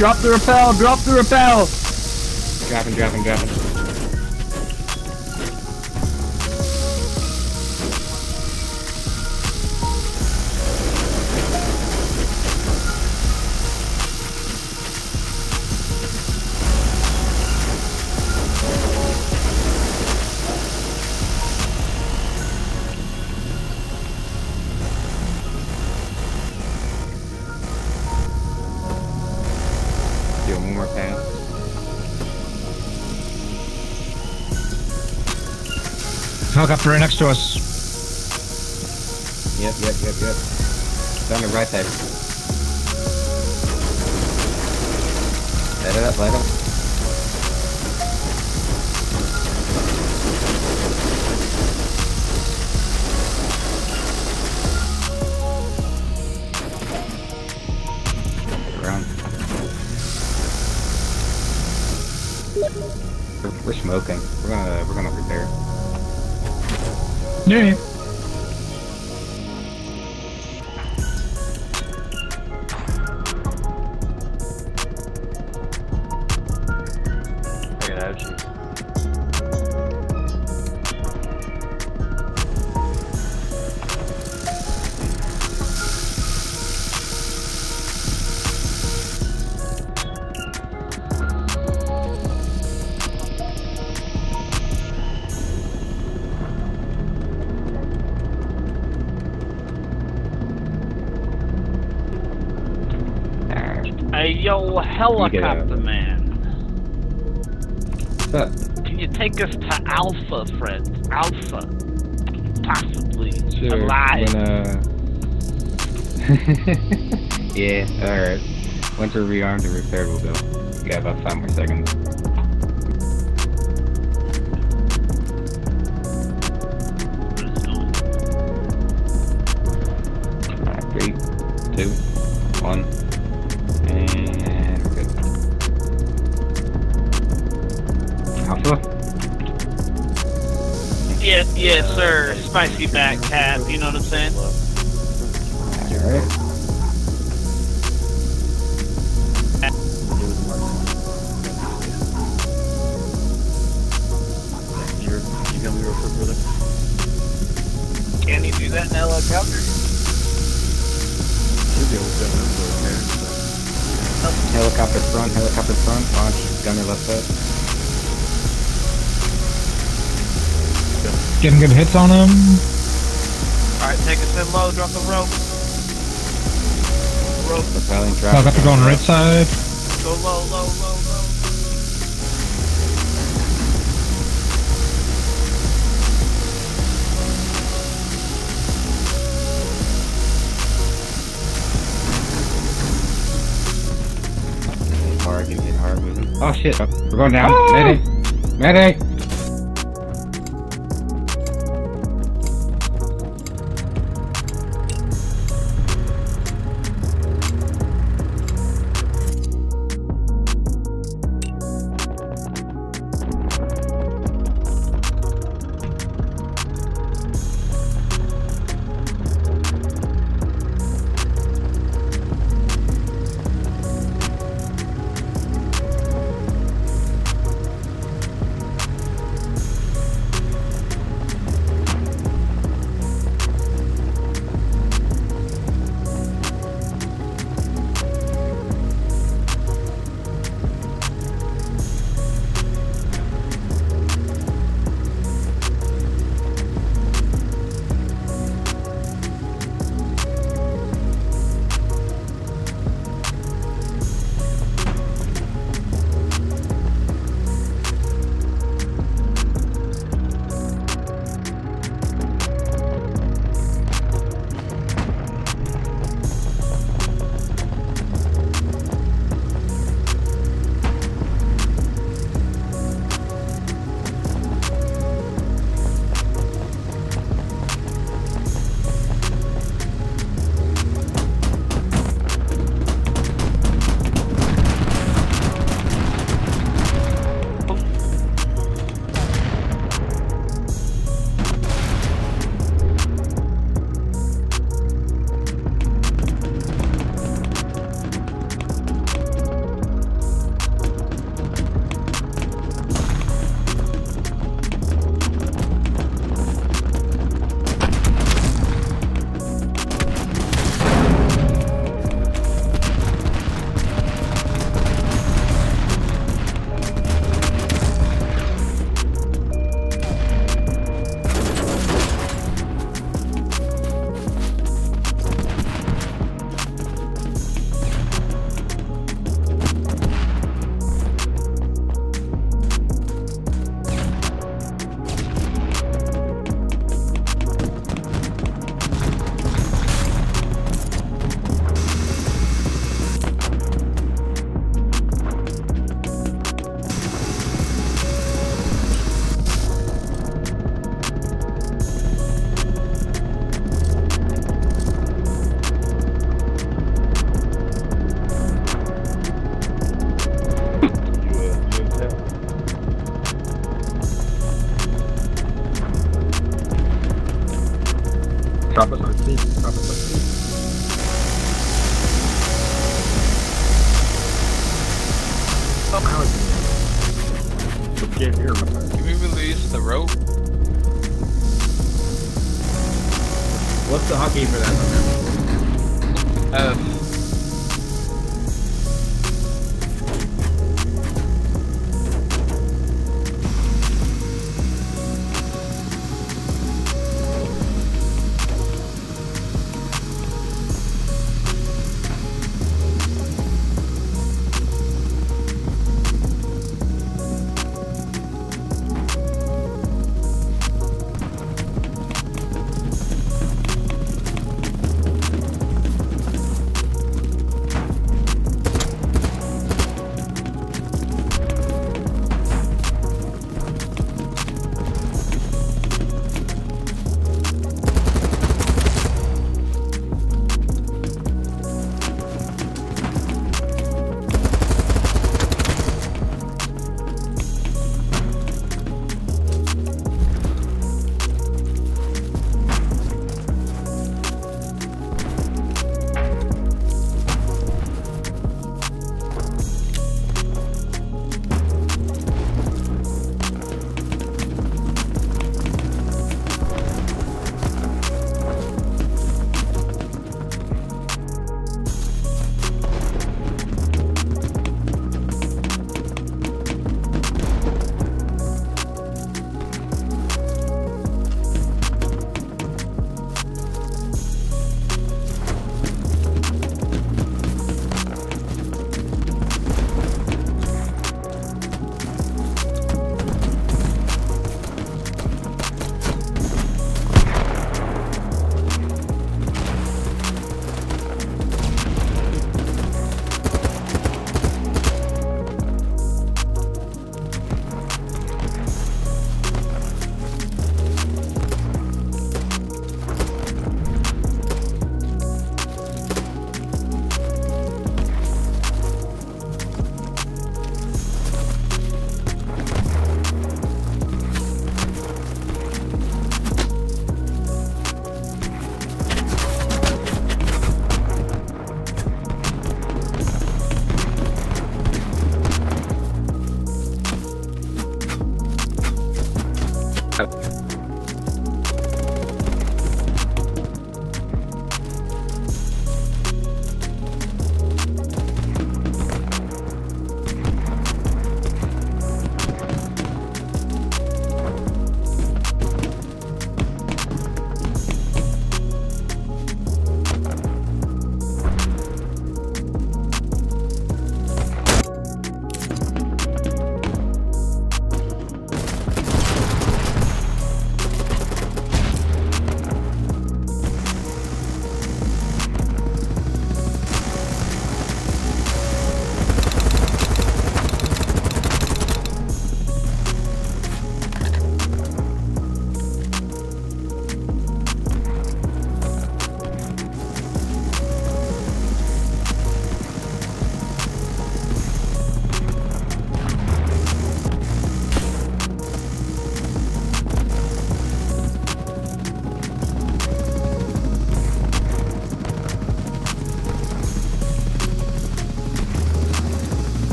Drop the rappel, drop the rappel! Dropping, dropping, dropping. Helicopter right next to us. Yep, yep, yep, yep. On the right side. Light it up, light up. We're smoking. We're gonna we're gonna repair. Yeah. Helicopter man. What's up? Can you take us to Alpha, friend? Alpha. Possibly. Sure. Alive. Uh... yeah, alright. Once we're rearmed and repaired, we'll go. We got about five more seconds. Three, two, one, Yeah, yes, sir. Spicy back cap, you know what I'm saying? Quick, brother? Can you do that in a helicopter? Should be able to in for. Helicopter front, helicopter front, launch, gunner left side. Getting good hits on him. Alright, take us in low, drop the rope. Rope, Propelling drop. Helicopter going right side. go low, low, low, low. Hard, getting hit hard moving. Oh shit, we're going down. Ah! Medic! Medic!